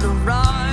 to ride.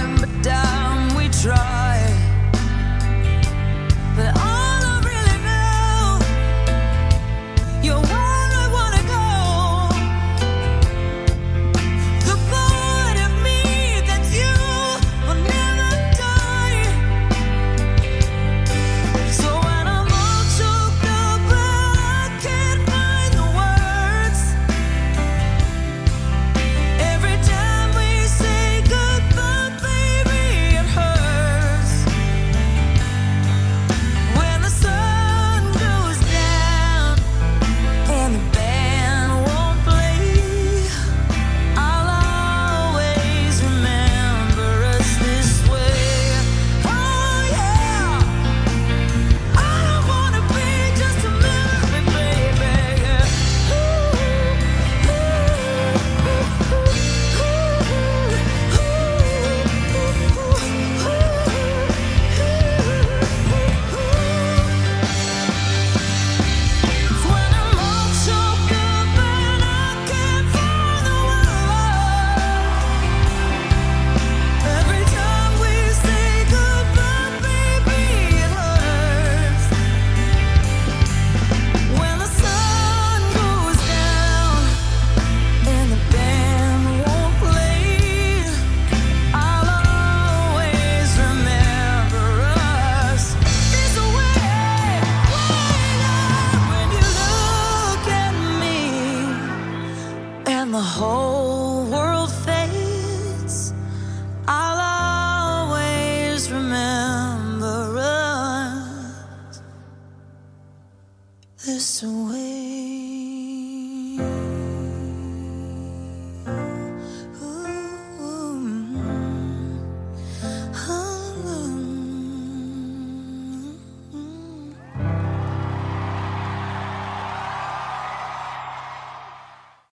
the whole world fades, I'll always remember us this way.